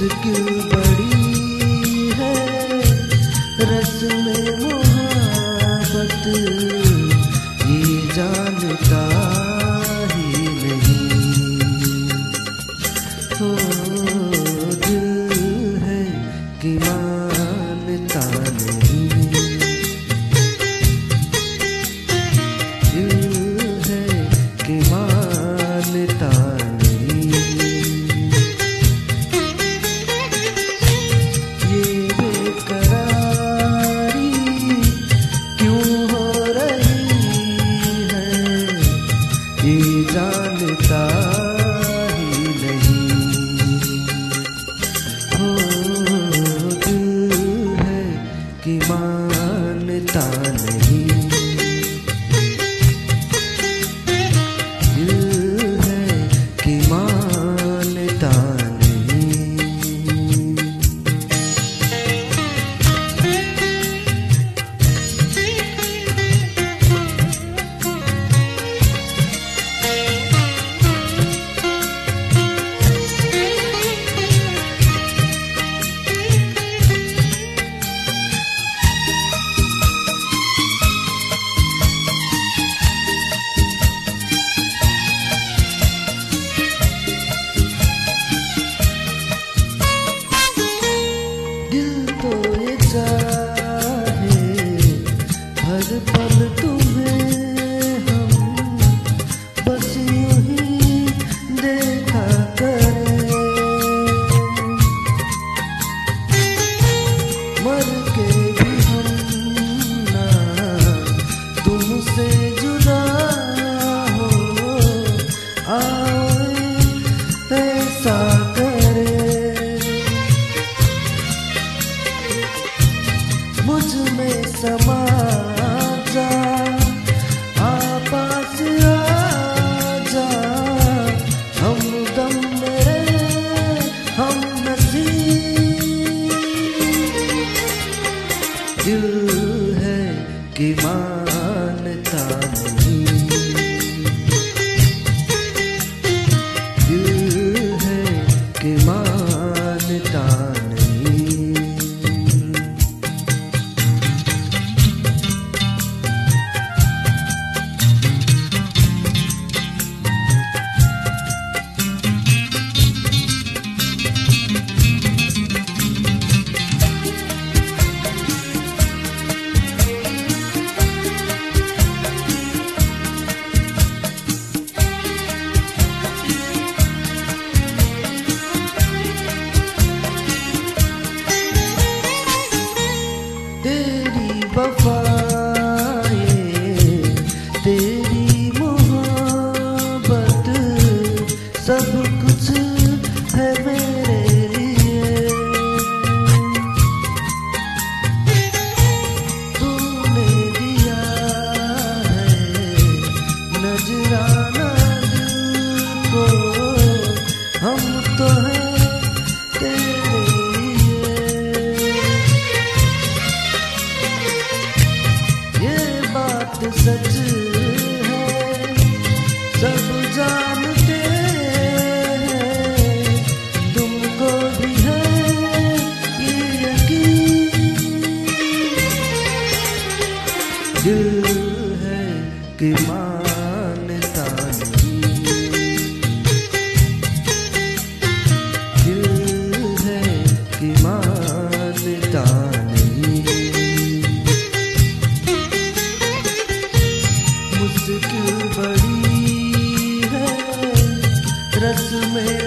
मुश्किल बड़ी है रस में मुझसे जुदा हो। आओ मुझमें समा जा हम दम हम दिल है कि माँ circle मुश्किल बड़ी है रस्में